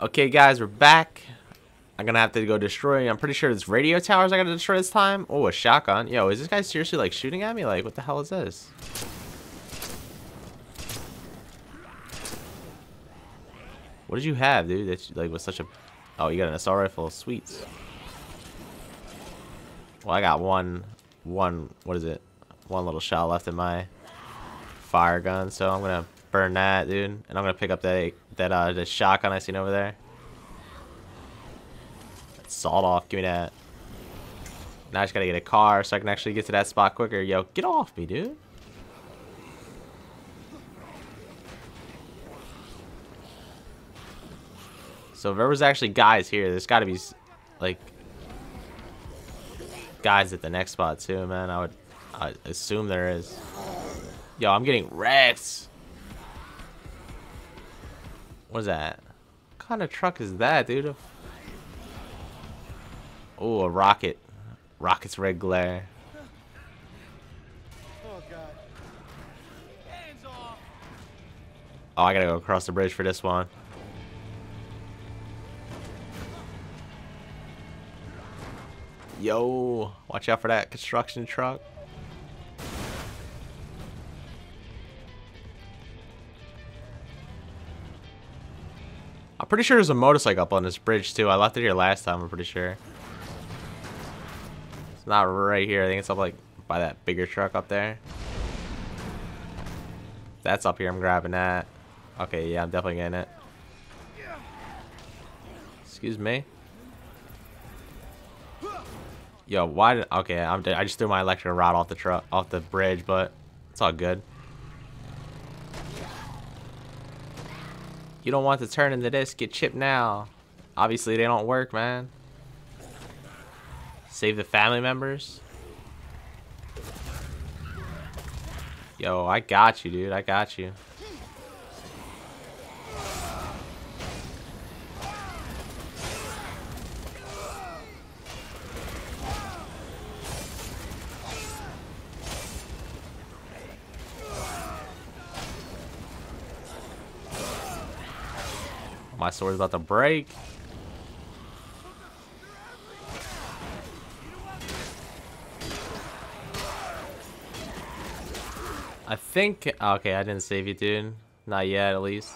Okay, guys, we're back. I'm gonna have to go destroy. I'm pretty sure it's radio towers I gotta destroy this time. Oh, a shotgun. Yo, is this guy seriously like shooting at me? Like, what the hell is this? What did you have, dude? That like was such a. Oh, you got an assault rifle. Sweets. Well, I got one, one. What is it? One little shot left in my fire gun, so I'm gonna burn that, dude. And I'm gonna pick up that that uh the shotgun I seen over there. Sawed off. Give me that. Now I just gotta get a car so I can actually get to that spot quicker. Yo, get off me, dude. So if there was actually guys here, there's gotta be, like, guys at the next spot too, man. I would I assume there is. Yo, I'm getting wrecked. What is that? What kind of truck is that, dude? Oh, a rocket. Rocket's red glare. Oh god. Hands off. Oh, I gotta go across the bridge for this one. Yo, watch out for that construction truck. Pretty sure there's a motorcycle up on this bridge too. I left it here last time, I'm pretty sure. It's not right here. I think it's up like by that bigger truck up there. That's up here. I'm grabbing that. Okay, yeah, I'm definitely getting it. Excuse me. Yo, why did... Okay, I'm. I just threw my electric rod off the truck, off the bridge, but it's all good. You don't want to turn into this. Get chipped now. Obviously, they don't work, man. Save the family members. Yo, I got you, dude. I got you. My sword's about to break. I think... Okay, I didn't save you, dude. Not yet, at least.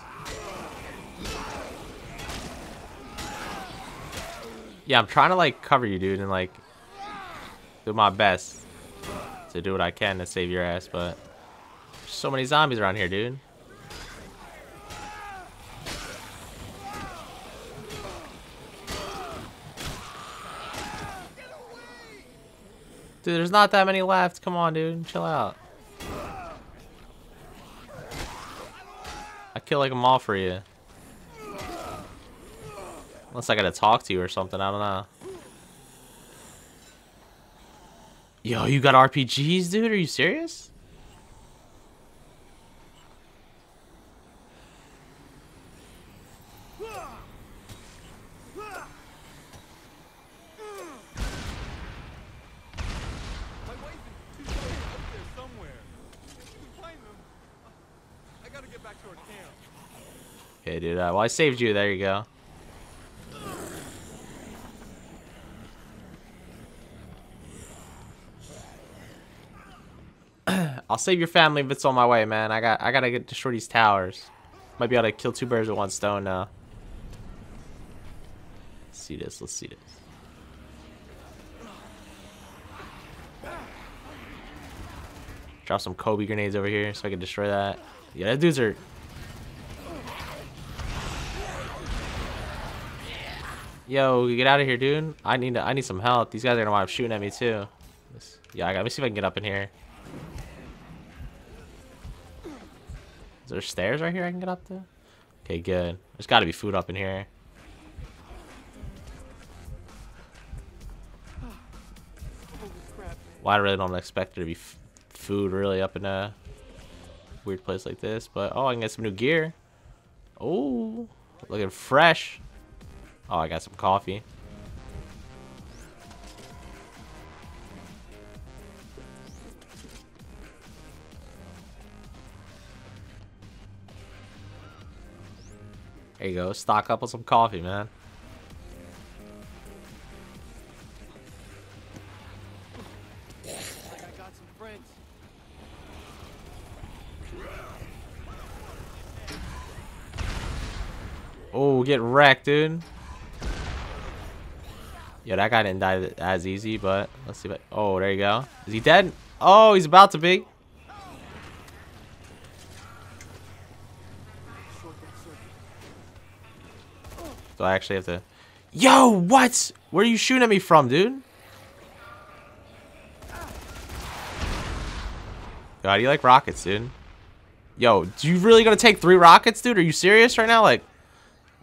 Yeah, I'm trying to, like, cover you, dude, and, like, do my best to do what I can to save your ass, but... There's so many zombies around here, dude. Dude, there's not that many left. Come on, dude. Chill out. I kill like them all for you. Unless I gotta talk to you or something. I don't know. Yo, you got RPGs, dude? Are you serious? My wife and two boys up there somewhere. If you can find them, I gotta get back to our camp. Okay, dude. Uh, well, I saved you. There you go. I'll save your family if it's on my way, man. I got I gotta get destroy these towers. Might be able to kill two birds with one stone now. Let's see this. Let's see this. Drop some Kobe grenades over here so I can destroy that. Yeah, that dudes are Yo, get out of here, dude. I need to, I need some help. These guys are gonna wind up shooting at me too. Yeah, I got. Let me see if I can get up in here. Is there stairs right here I can get up to? Okay, good. There's got to be food up in here. Well, I really don't expect there to be food really up in a weird place like this. But oh, I can get some new gear. Oh, looking fresh. Oh, I got some coffee. There you go. Stock up on some coffee, man. Oh, get wrecked, dude. Yeah, that guy didn't die as easy, but let's see. I, oh, there you go. Is he dead? Oh, he's about to be. So I actually have to. Yo, what? Where are you shooting at me from, dude? God, you like rockets, dude? Yo, do you really gonna take three rockets, dude? Are you serious right now? Like,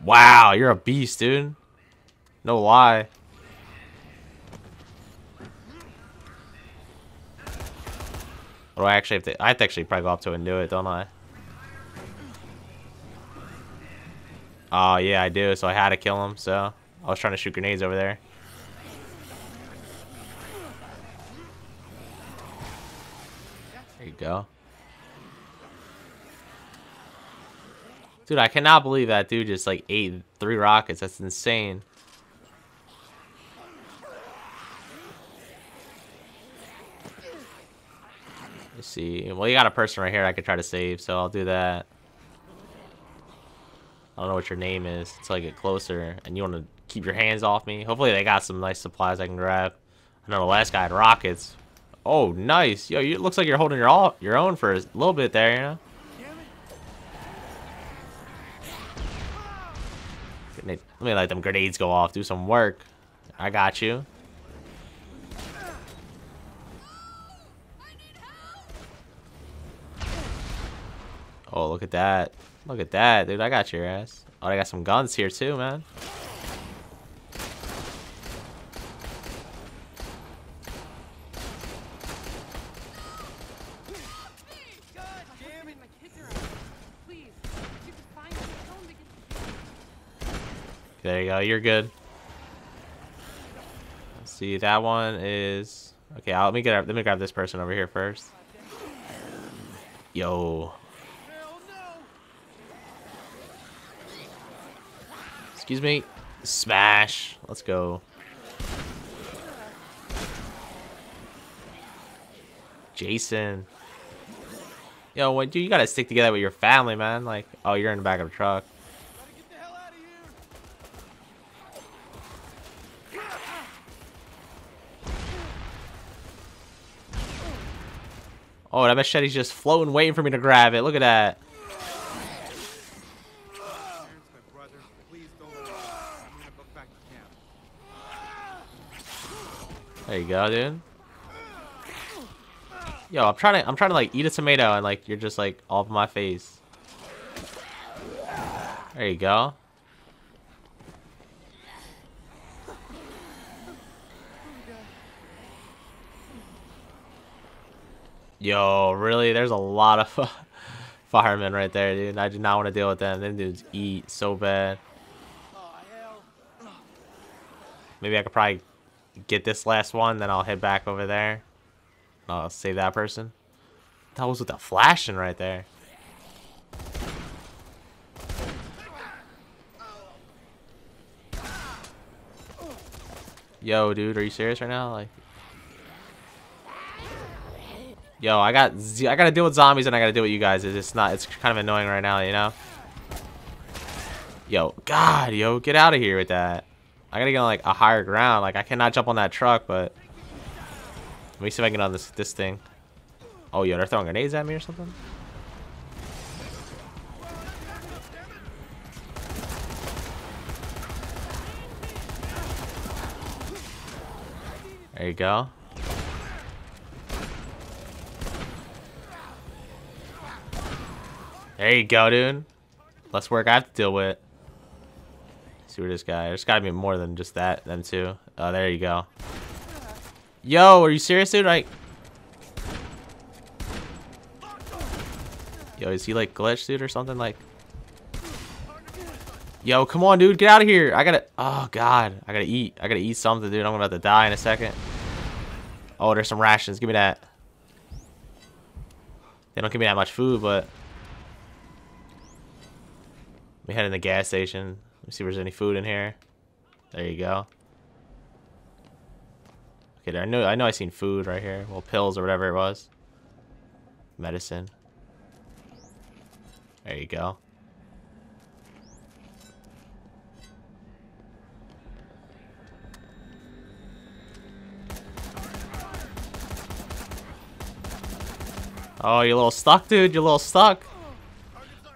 wow, you're a beast, dude. No lie. What do I actually have to? I have to actually probably go up to it and do it, don't I? Oh yeah, I do. So I had to kill him. So I was trying to shoot grenades over there. There you go. Dude, I cannot believe that dude just like ate three rockets. That's insane. Let's see. Well, you got a person right here I could try to save, so I'll do that. I don't know what your name is until I get closer. And you want to keep your hands off me. Hopefully they got some nice supplies I can grab. I know the last guy had rockets. Oh, nice. Yo, you, it looks like you're holding your all your own for a little bit there, you know? Let me let them grenades go off. Do some work. I got you. Oh, look at that. Look at that, dude. I got your ass. Oh, I got some guns here too, man. There you go. You're good. Let's see. That one is okay. I'll, let me get. Let me grab this person over here first. Yo. Hell no. Excuse me. Smash. Let's go. Jason. Yo, what dude, you gotta stick together with your family, man. Like, oh, you're in the back of the truck. Oh, that machete's just floating, waiting for me to grab it. Look at that. Terrence, my brother, please don't leave. I'm gonna go back to camp. There you go, dude. Yo, I'm trying to, I'm trying to like eat a tomato, and like you're just like off my face. There you go. Yo, really? There's a lot of firemen right there, dude. I do not want to deal with them. Them dudes eat so bad. Maybe I could probably get this last one, then I'll head back over there. I'll save that person. That was with the flashing right there. Yo, dude, are you serious right now? Like, yo, I got, I gotta deal with zombies and I gotta deal with you guys. It's not, it's kind of annoying right now, you know. Yo, God, yo, get out of here with that. I gotta get on like a higher ground. Like I cannot jump on that truck, but let me see if I can get on this this thing. Oh yeah, they're throwing grenades at me or something. There you go. There you go, dude. Less work I have to deal with. This guy. There's gotta be more than just that. Them two. Oh, there you go. Yo, are you serious, dude? Like, yo, is he like glitched, dude, or something? Like, yo, come on, dude, get out of here. I gotta. Oh God, I gotta eat. I gotta eat something, dude. I'm about to die in a second. Oh, there's some rations. Give me that. They don't give me that much food, but we head in the gas station. Let me see if there's any food in here. There you go. Okay, I know I know I seen food right here. Well, pills or whatever it was. Medicine. There you go. Oh, you're a little stuck, dude. You're a little stuck.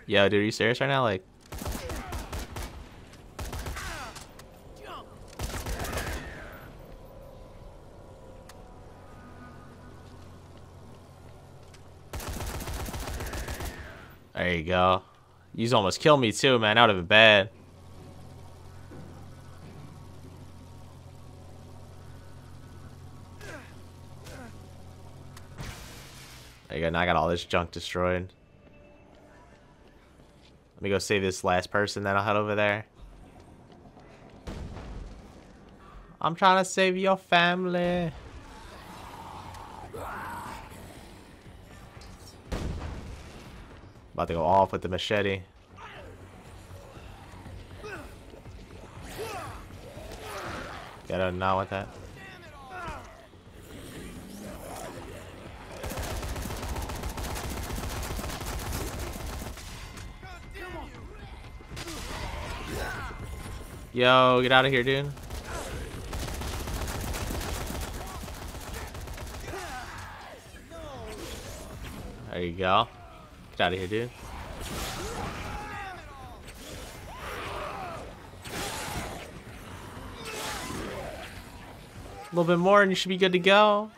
Yo, dude, are you serious right now? Like, go. You almost killed me too, man. Would have been bad. There you go. Now I got all this junk destroyed. Let me go save this last person, that i'll head over there. I'm trying to save your family. About to go off with the machete. Gotta not want that. Yo, get out of here, dude. There you go. Get out of here, dude. A little bit more and you should be good to go.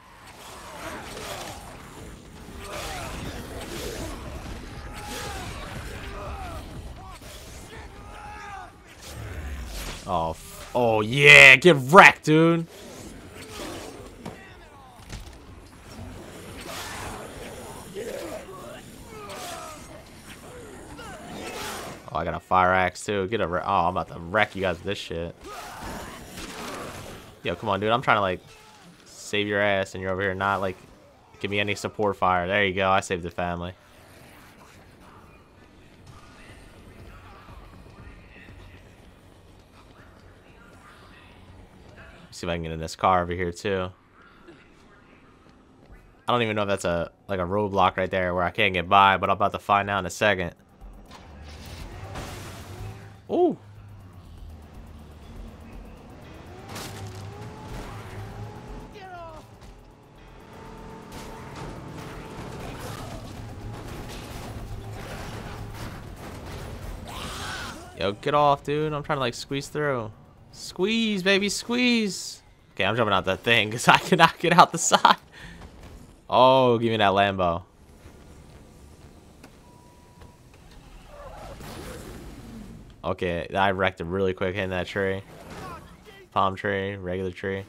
Oh, oh yeah, get wrecked, dude. I got a fire axe too. Get a oh, I'm about to wreck you guys with this shit. Yo, come on, dude. I'm trying to like save your ass, and you're over here not like give me any support fire. There you go. I saved the family. See if I can get in this car over here too. I don't even know if that's a like a roadblock right there where I can't get by, but I'm about to find out in a second. Ooh. Yo, get off, dude. I'm trying to like squeeze through. Squeeze, baby, squeeze. Okay, I'm jumping out that thing because I cannot get out the side. Oh, give me that Lambo. Okay, I wrecked him really quick hitting that tree. Palm tree, regular tree.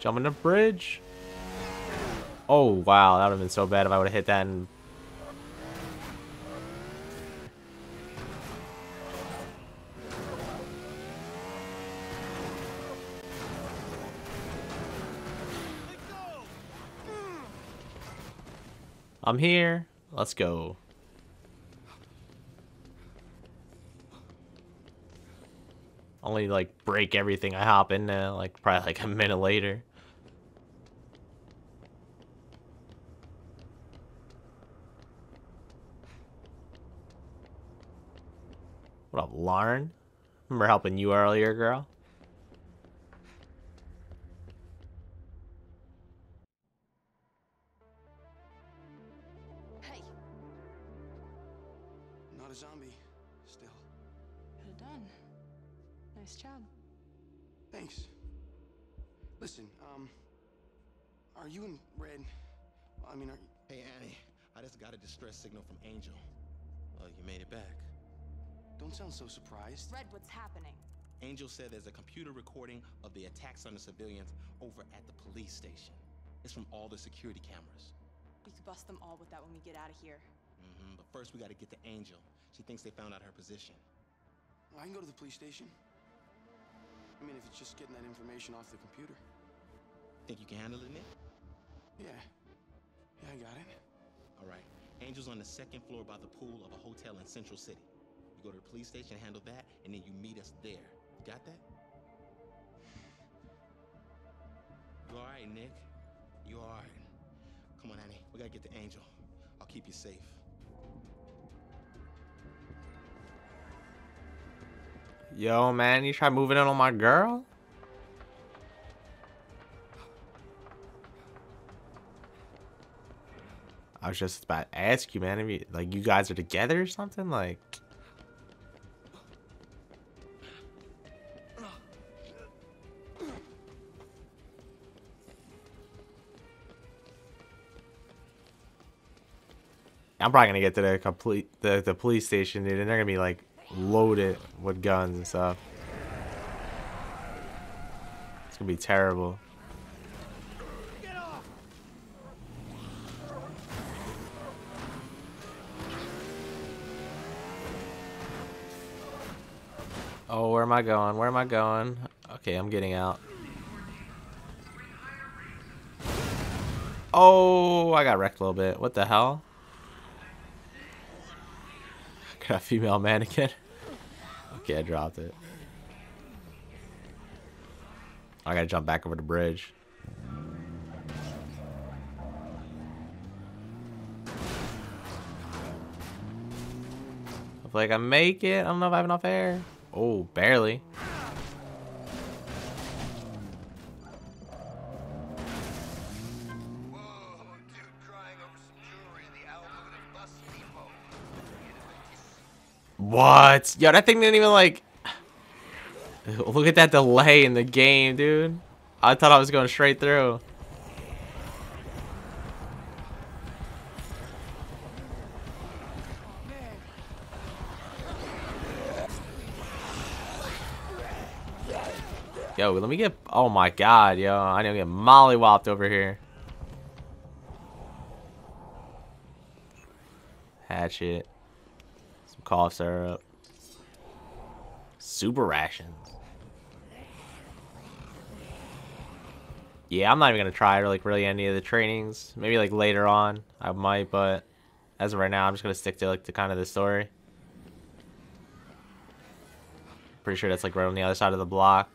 Jumping the bridge. Oh, wow. That would have been so bad if I would have hit that and... I'm here. Let's go. Only like break everything I hop in there, like probably like a minute later. What up, Lauren? Remember helping you earlier, girl? Listen, um, are you in red? I mean, are Hey, Annie, I just got a distress signal from Angel. Oh, you made it back. don't sound so surprised. Red, what's happening? Angel said there's a computer recording of the attacks on the civilians over at the police station. It's from all the security cameras. We could bust them all with that when we get out of here. hmm But first, we gotta get to Angel. She thinks they found out her position. Well, I can go to the police station. I mean, if it's just getting that information off the computer. Think you can handle it, Nick? Yeah. Yeah, I got it. All right. Angel's on the second floor by the pool of a hotel in Central City. You go to the police station, handle that, and then you meet us there. You got that? You all right, Nick? You all right? Come on, Annie. We gotta get to Angel. I'll keep you safe. Yo, man, you try moving in on my girl? I was just about to ask you, man, if you, like, you guys are together or something? Like, I'm probably gonna get to the complete the, the police station, dude, and they're gonna be like loaded with guns and stuff. It's gonna be terrible. I going? Where am I going? Okay, I'm getting out. Oh, I got wrecked a little bit. What the hell? Got a female mannequin. Okay, I dropped it. I gotta jump back over the bridge. Like I make it. I don't know if I have enough air. Oh, barely. What? Yo, that thing didn't even like. Look at that delay in the game, dude. I thought I was going straight through. Let me get. Oh my god, yo. I need to get mollywopped over here. Hatchet. Some cough syrup. Super rations. Yeah, I'm not even gonna try like really any of the trainings. Maybe like later on I might, but as of right now, I'm just gonna stick to like the kind of the story. Pretty sure that's like right on the other side of the block.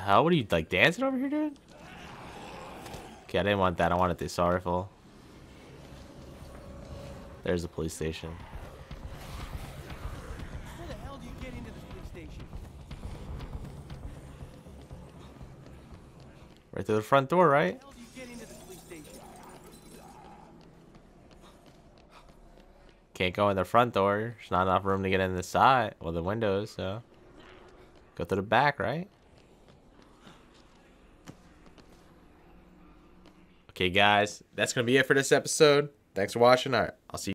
The hell? What are you like dancing over here, dude? Okay, I didn't want that. I wanted the sorrowful. There's the police station. How the hell do you get into this police station? Right through the front door, right? How the hell do you get into this police station? Can't go in the front door. There's not enough room to get in the side. Well, the windows, so. Go through the back, right? Okay, guys. That's going to be it for this episode. Thanks for watching. All right. I'll see you.